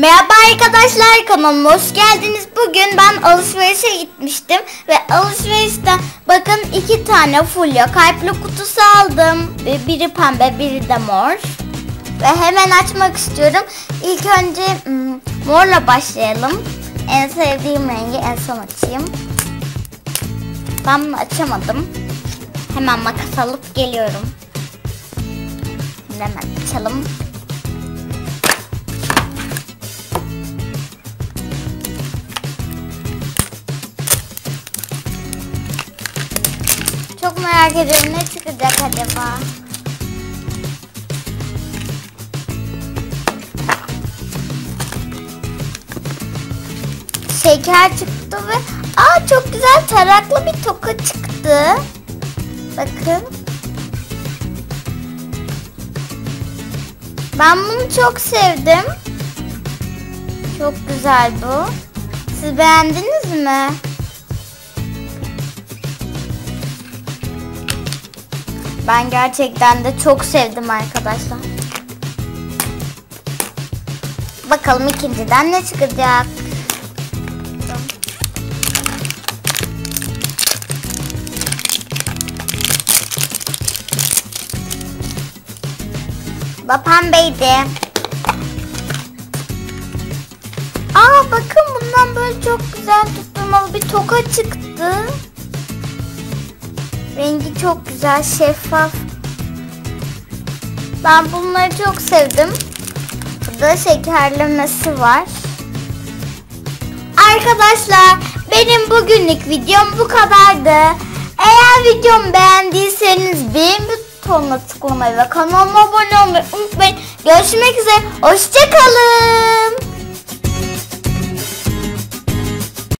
Merhaba arkadaşlar kanalıma hoş geldiniz. Bugün ben alışverişe gitmiştim ve alışverişten bakın iki tane fulya kalpli kutusu aldım. Biri pembe biri de mor. Ve hemen açmak istiyorum. İlk önce hmm, morla başlayalım. En sevdiğim rengi en son açayım. Ben bunu açamadım. Hemen makas alıp geliyorum. Hemen açalım. Çok merak ediyorum ne çıkacak acaba? Şeker çıktı ve aa çok güzel taraklı bir toka çıktı. Bakın. Ben bunu çok sevdim. Çok güzel bu. Siz beğendiniz mi? Ben gerçekten de çok sevdim arkadaşlar. Bakalım ikinciden ne çıkacak. Bu pembeydi. Aa bakın bundan böyle çok güzel tutturmalı bir toka çıktı. Rengi çok güzel, şeffaf. Ben bunları çok sevdim. Burada şekerlemesi var. Arkadaşlar benim bugünlük videom bu kadardı. Eğer videomu beğendiyseniz beğen butonuna tıklamayı ve kanalıma abone olmayı unutmayın. Görüşmek üzere. Hoşçakalın.